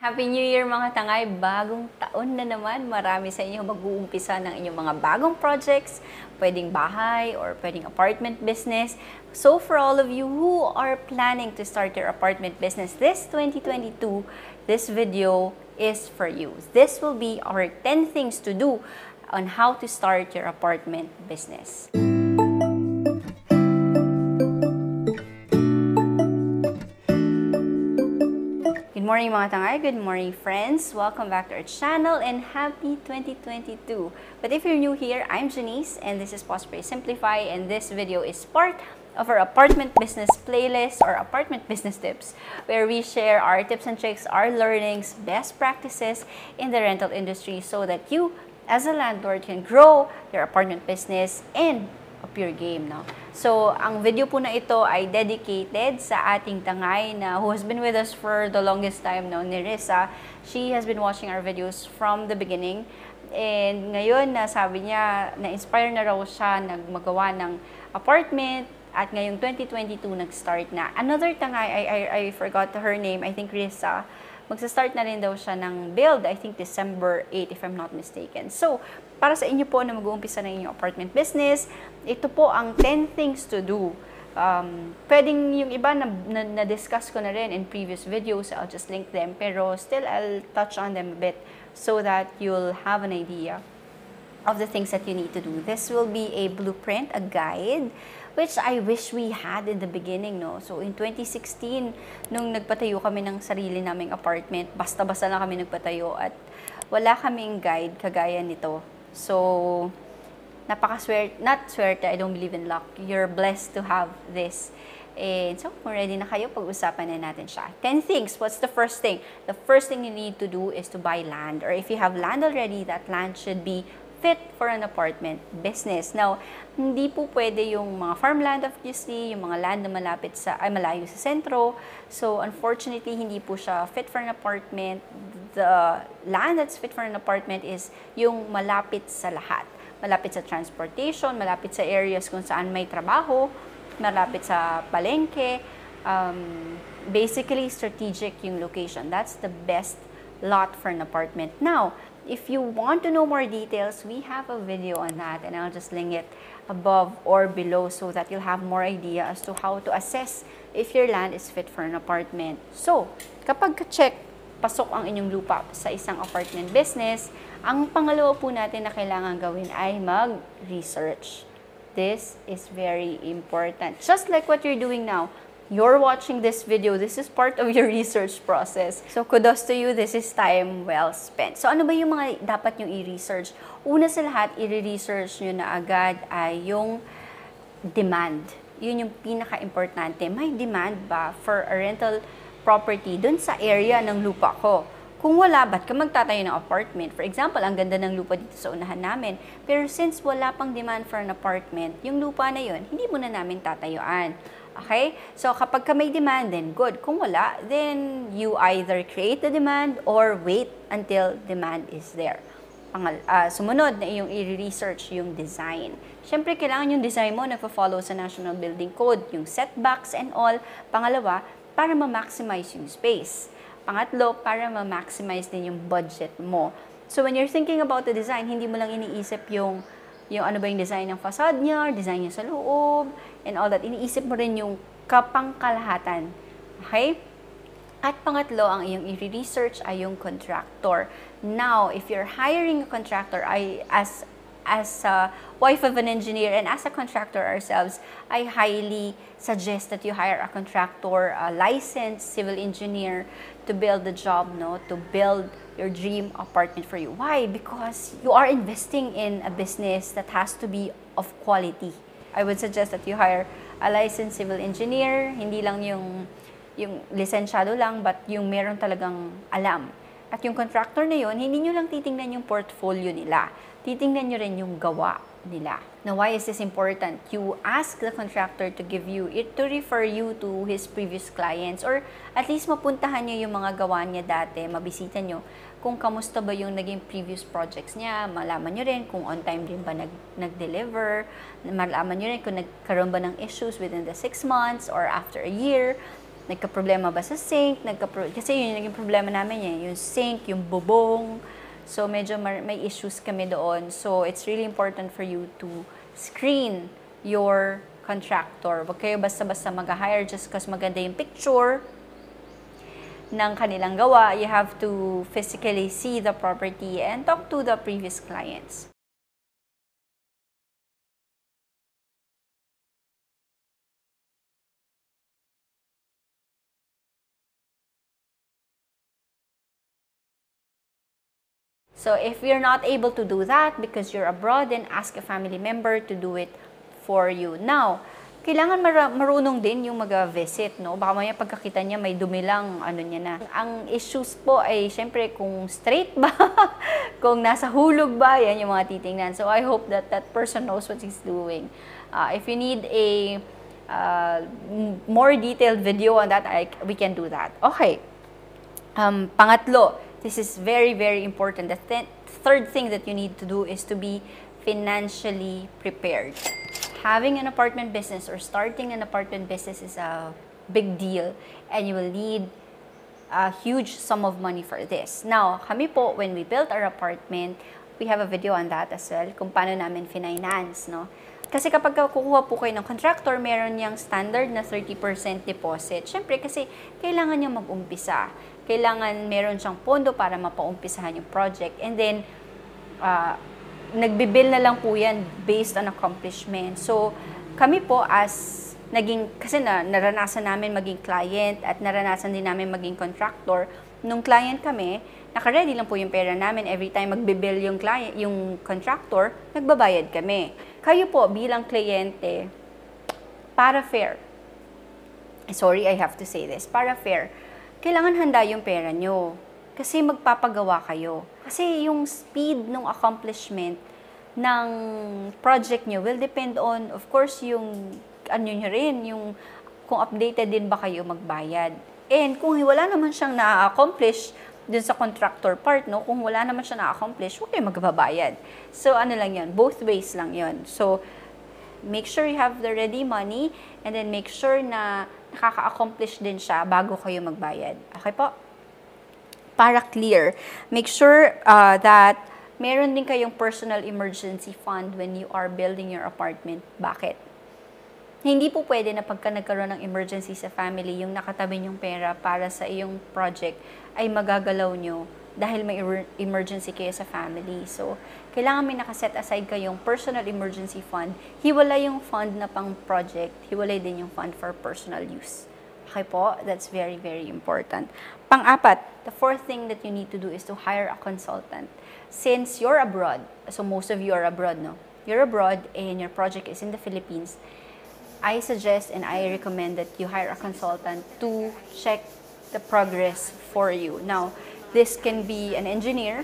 Happy New Year mga tangay! Bagong taon na naman. Marami sa inyo mag-uumpisa ng inyong mga bagong projects. Pwedeng bahay or pwedeng apartment business. So for all of you who are planning to start your apartment business this 2022, this video is for you. This will be our 10 things to do on how to start your apartment business. Morning mga tangay, good morning friends. Welcome back to our channel and happy 2022. But if you're new here, I'm Janice and this is Prosper Simplify and this video is part of our apartment business playlist or apartment business tips where we share our tips and tricks, our learnings, best practices in the rental industry so that you as a landlord can grow your apartment business and your game. No? So, ang video po na ito ay dedicated sa ating tangay na who has been with us for the longest time, no, ni Risa. She has been watching our videos from the beginning. And ngayon, na sabi niya, na-inspire na raw siya nagmagawa ng apartment at ngayong 2022 nag-start na. Another tangay, I, I, I forgot her name, I think Risa, magsa-start na rin daw siya ng build, I think December 8 if I'm not mistaken. So, para sa inyo po na mag-uumpisa ng inyong apartment business, ito po ang 10 things to do. Um, pwedeng yung iba na, na, na-discuss ko na rin in previous videos, I'll just link them, pero still I'll touch on them a bit so that you'll have an idea of the things that you need to do. This will be a blueprint, a guide, which I wish we had in the beginning, no? So, in 2016, nung nagpatayo kami ng sarili naming apartment, basta-basta lang kami nagpatayo at wala kaming guide kagaya nito. So, napakaswerte, not swerte, I don't believe in luck. You're blessed to have this. And so, kung ready na kayo, pag-usapan na natin siya. 10 things. What's the first thing? The first thing you need to do is to buy land. Or if you have land already, that land should be fit for an apartment business. Now, hindi po pwede yung mga farmland obviously, yung mga land na malapit sa, ay malayo sa sentro. So, unfortunately, hindi po siya fit for an apartment. The land that's fit for an apartment is yung malapit sa lahat. Malapit sa transportation, malapit sa areas kung saan may trabaho, malapit sa palengke. Um, basically, strategic yung location. That's the best lot for an apartment. Now, if you want to know more details, we have a video on that and I'll just link it above or below so that you'll have more idea as to how to assess if your land is fit for an apartment. So, kapag ka-check, pasok ang inyong lupa sa isang apartment business, ang pangalawa po natin na kailangan gawin ay mag-research. This is very important. Just like what you're doing now, you're watching this video, this is part of your research process. So kudos to you, this is time well spent. So ano ba yung mga dapat yung i-research? Una sa lahat, i-research nyo na agad ay yung demand. Yun yung pinaka-importante. May demand ba for a rental property dun sa area ng lupa ko? Kung wala, ba't ka magtatayo ng apartment? For example, ang ganda ng lupa dito sa unahan namin. Pero since wala pang demand for an apartment, yung lupa na yun, hindi mo na namin tatayuan. Okay? So, kapag ka may demand, then good. Kung wala, then you either create the demand or wait until demand is there. Pangal uh, sumunod na yung i-research yung design. Siyempre, kailangan yung design mo nagpa-follow sa National Building Code, yung setbacks and all. Pangalawa, para ma-maximize yung space. Pangatlo, para ma-maximize din yung budget mo. So, when you're thinking about the design, hindi mo lang iniisip yung yung ano ba yung design ng facade niya, design niya sa loob, and all that. Iniisip mo rin yung kapangkalahatan. Okay? At pangatlo, ang iyong i-research ay yung contractor. Now, if you're hiring a contractor, I, as as a wife of an engineer and as a contractor ourselves, I highly suggest that you hire a contractor, a licensed civil engineer to build the job, no, to build your dream apartment for you. Why? Because you are investing in a business that has to be of quality. I would suggest that you hire a licensed civil engineer, hindi lang yung yung lisensyado lang, but yung meron talagang alam. At yung contractor na yun, hindi nyo lang titingnan yung portfolio nila. Titingnan nyo rin yung gawa nila. Now, why is this important? You ask the contractor to give you, it to refer you to his previous clients or at least mapuntahan nyo yung mga gawa niya dati, mabisita nyo kung kamusta ba yung naging previous projects niya, malaman nyo rin kung on time din ba nag, nag-deliver, malaman nyo rin kung nagkaroon ba ng issues within the 6 months or after a year. Nagka-problema ba sa sink? Nagka kasi yun yung naging problema namin eh. Yung sink, yung bubong. So, medyo may issues kami doon. So, it's really important for you to screen your contractor. Huwag kayo basta-basta mag-hire just because maganda yung picture ng kanilang gawa. You have to physically see the property and talk to the previous clients. So if you're not able to do that because you're abroad, then ask a family member to do it for you. Now, kailangan mar- marunong din yung mag-visit, no? Baka maya pagkakita niya may dumi lang, ano niya na. Ang issues po ay, syempre, kung straight ba, kung nasa hulog ba, yan yung mga titingnan. So, I hope that that person knows what he's doing. Uh, if you need a uh, more detailed video on that, I, we can do that. Okay. Um, pangatlo, this is very, very important. The th third thing that you need to do is to be financially prepared having an apartment business or starting an apartment business is a big deal and you will need a huge sum of money for this. Now, kami po, when we built our apartment, we have a video on that as well, kung paano namin finance, no? Kasi kapag kukuha po kayo ng contractor, meron niyang standard na 30% deposit. Siyempre, kasi kailangan niya mag-umpisa. Kailangan meron siyang pondo para mapaumpisahan yung project. And then, uh, nagbibill na lang po yan based on accomplishment. So, kami po as naging, kasi na, naranasan namin maging client at naranasan din namin maging contractor, nung client kami, naka-ready lang po yung pera namin. Every time magbibill yung client, yung contractor, nagbabayad kami. Kayo po bilang kliyente, para fair, sorry, I have to say this, para fair, kailangan handa yung pera nyo. Kasi magpapagawa kayo. Kasi yung speed ng accomplishment ng project nyo will depend on, of course, yung ano nyo rin, yung kung updated din ba kayo magbayad. And kung wala naman siyang na-accomplish dun sa contractor part, no? Kung wala naman siya na-accomplish, huwag kayo magbabayad. So, ano lang yan, both ways lang yon So, make sure you have the ready money and then make sure na nakaka-accomplish din siya bago kayo magbayad. Okay po? Para clear, make sure uh, that meron din kayong personal emergency fund when you are building your apartment. Bakit? Hindi po pwede na pagka nagkaroon ng emergency sa family, yung nakatabi yung pera para sa iyong project ay magagalaw nyo dahil may emergency kayo sa family. So, kailangan may nakaset aside kayong personal emergency fund. Hiwala yung fund na pang project, hiwalay din yung fund for personal use. Okay po? That's very, very important. Pang-apat, the fourth thing that you need to do is to hire a consultant. Since you're abroad, so most of you are abroad, no? You're abroad and your project is in the Philippines, I suggest and I recommend that you hire a consultant to check the progress for you. Now, this can be an engineer,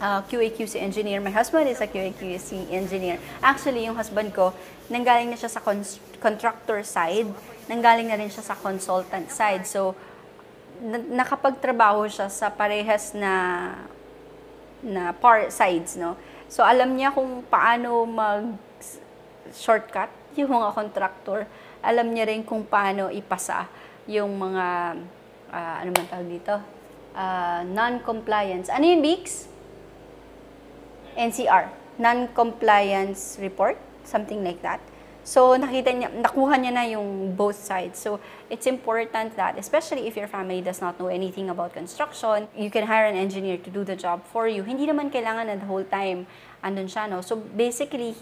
uh, QA/QC engineer. My husband is a QA/QC engineer. Actually, yung husband ko, nanggaling na siya sa contractor side, nanggaling na rin siya sa consultant side. So, nakapagtrabaho siya sa parehas na na par sides, no? So, alam niya kung paano mag shortcut yung mga contractor. Alam niya rin kung paano ipasa yung mga, uh, ano man tawag dito? Uh, non-compliance. Ano yun, Bix? NCR. Non-compliance report? Something like that. So, nakita niya, nakuha niya na yung both sides. So, it's important that, especially if your family does not know anything about construction, you can hire an engineer to do the job for you. Hindi naman kailangan na the whole time andun siya, no? So, basically,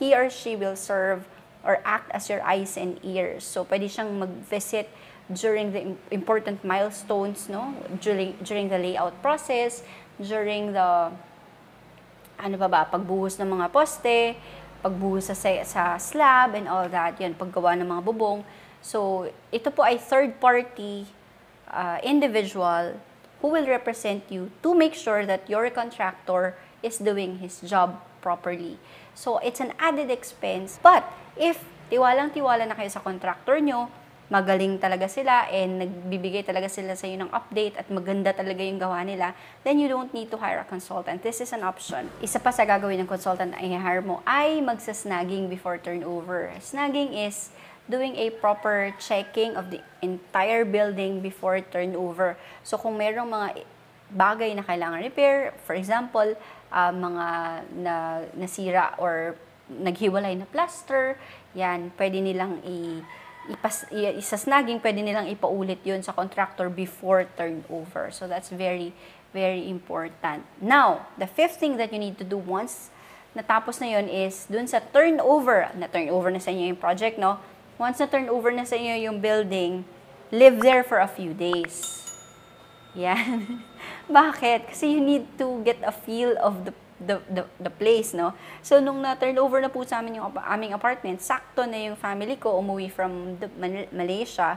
he or she will serve or act as your eyes and ears. So, pwede siyang mag-visit during the important milestones, no? During, during the layout process, during the, ano ba ba, pagbuhos ng mga poste, pagbuhos sa, sa slab and all that, yun, paggawa ng mga bubong. So, ito po ay third party uh, individual who will represent you to make sure that your contractor is doing his job properly. So, it's an added expense. But, if tiwalang-tiwala na kayo sa contractor nyo, magaling talaga sila and nagbibigay talaga sila sa iyo ng update at maganda talaga yung gawa nila, then you don't need to hire a consultant. This is an option. Isa pa sa gagawin ng consultant na i-hire mo ay magsasnagging before turnover. Snagging is doing a proper checking of the entire building before turnover. So kung merong mga bagay na kailangan repair, for example, uh, mga na, nasira or naghiwalay na plaster, yan, pwede nilang i ipas, isa snagging, pwede nilang ipaulit yun sa contractor before turnover. So that's very, very important. Now, the fifth thing that you need to do once natapos na yun is dun sa turnover, na turnover na sa inyo yung project, no? Once na turnover na sa inyo yung building, live there for a few days. Yan. Bakit? Kasi you need to get a feel of the the, the, the place, no? So, nung na-turnover na po sa amin yung aming apartment, sakto na yung family ko umuwi from the, Malaysia.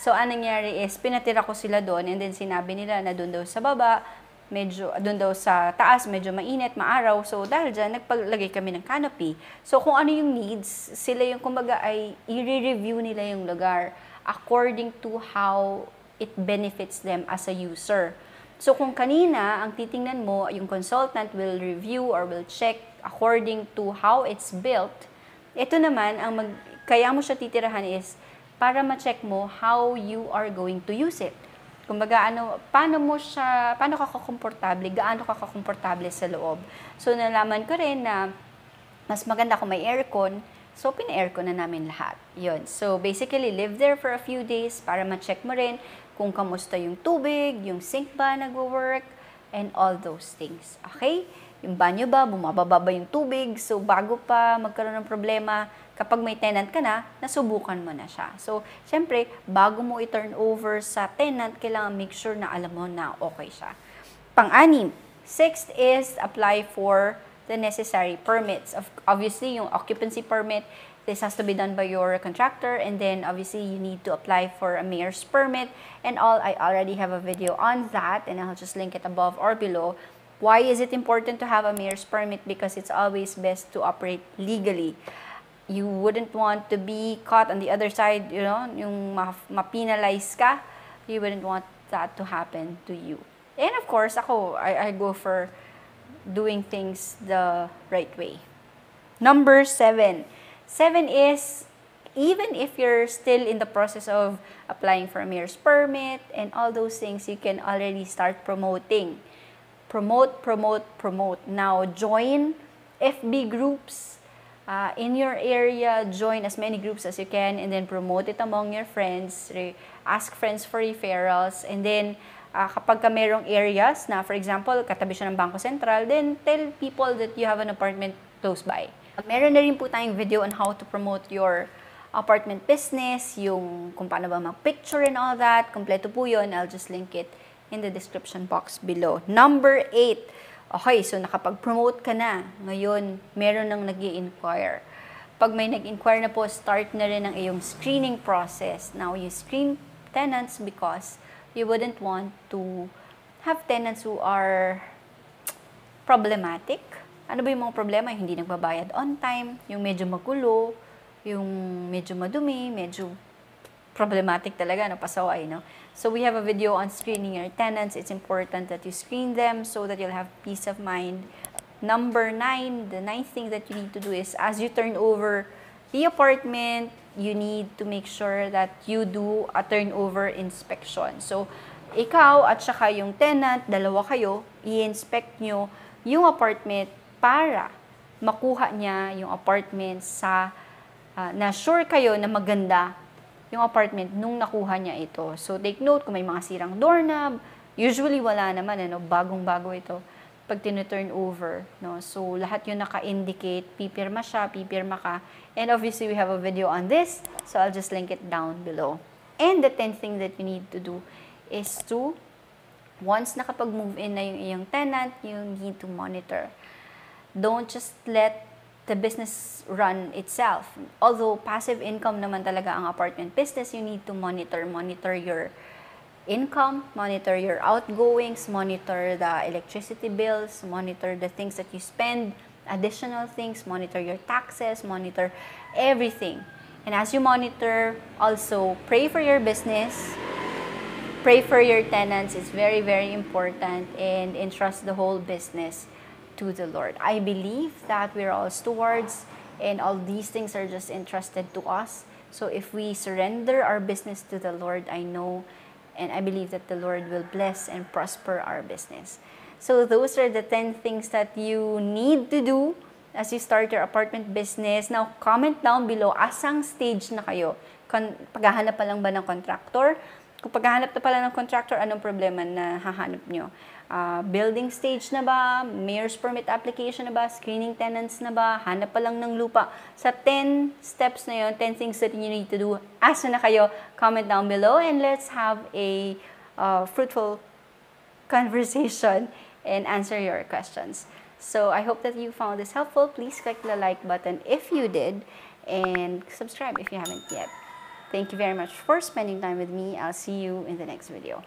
So, anong nangyari is, pinatira ko sila doon and then sinabi nila na doon daw sa baba, medyo, doon daw sa taas, medyo mainit, maaraw. So, dahil dyan, nagpaglagay kami ng canopy. So, kung ano yung needs, sila yung, kumbaga, ay i-review nila yung lugar according to how it benefits them as a user. So, kung kanina, ang titingnan mo, yung consultant will review or will check according to how it's built, ito naman, ang mag, kaya mo siya titirahan is para ma-check mo how you are going to use it. Kumbaga, ano, paano mo siya, paano ka kakomportable, gaano ka kakomportable sa loob. So, nalaman ko rin na mas maganda kung may aircon, so pina-aircon na namin lahat. Yun. So, basically, live there for a few days para ma-check mo rin kung kamusta yung tubig, yung sink ba nagwo-work, and all those things. Okay? Yung banyo ba, bumababa ba yung tubig? So, bago pa magkaroon ng problema, kapag may tenant ka na, nasubukan mo na siya. So, syempre, bago mo i-turn over sa tenant, kailangan make sure na alam mo na okay siya. Pang-anim, sixth is apply for the necessary permits. Of, obviously, yung occupancy permit, this has to be done by your contractor and then obviously you need to apply for a mayor's permit. And all I already have a video on that and I'll just link it above or below. Why is it important to have a mayor's permit? Because it's always best to operate legally. You wouldn't want to be caught on the other side, you know, yung ma-penalize ka, you wouldn't want that to happen to you. And of course, ako, I, I go for doing things the right way. Number seven. Seven is, even if you're still in the process of applying for a mayor's permit and all those things, you can already start promoting. Promote, promote, promote. Now, join FB groups, uh, in your area, join as many groups as you can and then promote it among your friends. ask friends for referrals and then uh, kapag ka merong areas na, for example, katabi siya ng Bangko Sentral, then tell people that you have an apartment close by. Meron na rin po tayong video on how to promote your apartment business, yung kung paano ba mag-picture and all that. Kompleto po yun. I'll just link it in the description box below. Number 8, Okay, so nakapag-promote ka na. Ngayon, meron nang nag inquire Pag may nag-inquire na po, start na rin ang iyong screening process. Now, you screen tenants because you wouldn't want to have tenants who are problematic. Ano ba yung mga problema? Yung hindi nagbabayad on time, yung medyo magulo, yung medyo madumi, medyo problematic talaga, no, pasaway, no? So we have a video on screening your tenants. It's important that you screen them so that you'll have peace of mind. Number nine, the ninth thing that you need to do is as you turn over the apartment, you need to make sure that you do a turnover inspection. So, ikaw at saka yung tenant, dalawa kayo, i-inspect nyo yung apartment para makuha niya yung apartment sa uh, na sure kayo na maganda yung apartment nung nakuha niya ito. So, take note kung may mga sirang doorknob. Usually, wala naman, ano, bagong-bago ito pag tinu-turn over. No? So, lahat yun naka-indicate, pipirma siya, pipirma ka. And obviously, we have a video on this, so I'll just link it down below. And the 10th thing that you need to do is to, once nakapag-move in na yung iyong tenant, you need to monitor. Don't just let the business run itself. Although passive income naman talaga ang apartment business, you need to monitor, monitor your income, monitor your outgoings, monitor the electricity bills, monitor the things that you spend, additional things, monitor your taxes, monitor everything. And as you monitor, also pray for your business, pray for your tenants. It's very, very important and entrust the whole business to the Lord. I believe that we're all stewards And all these things are just entrusted to us. So if we surrender our business to the Lord, I know and I believe that the Lord will bless and prosper our business. So those are the 10 things that you need to do as you start your apartment business. Now, comment down below, asang stage na kayo? Kon paghahanap pa lang ba ng contractor? Kung paghahanap na pala ng contractor, anong problema na hahanap nyo? Uh, building stage na ba? Mayor's permit application na ba? Screening tenants na ba? Hanap pa lang ng lupa? Sa 10 steps na yon 10 things that you need to do, asa na kayo? Comment down below and let's have a uh, fruitful conversation and answer your questions. So I hope that you found this helpful. Please click the like button if you did and subscribe if you haven't yet. Thank you very much for spending time with me. I'll see you in the next video.